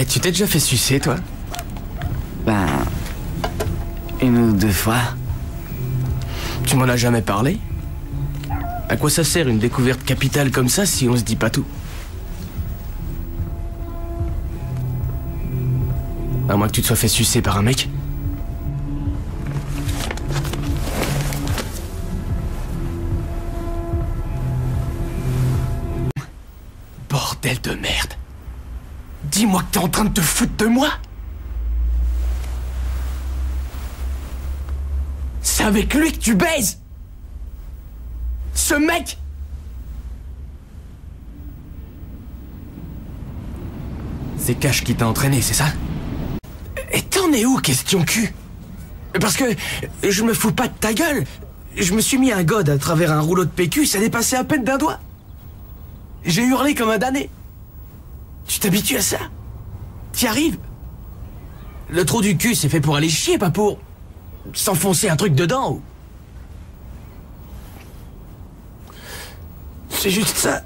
Eh, tu t'es déjà fait sucer, toi Ben. Une ou deux fois. Tu m'en as jamais parlé À quoi ça sert une découverte capitale comme ça si on se dit pas tout À moins que tu te sois fait sucer par un mec Bordel de merde Dis-moi que t'es en train de te foutre de moi C'est avec lui que tu baises Ce mec C'est Cash qui t'a entraîné, c'est ça? Et t'en es où, question cul? Parce que je me fous pas de ta gueule. Je me suis mis un god à travers un rouleau de PQ, ça dépassait à peine d'un doigt. J'ai hurlé comme un damné. Tu t'habitues à ça T'y arrives Le trou du cul, c'est fait pour aller chier, pas pour s'enfoncer un truc dedans. ou- C'est juste ça.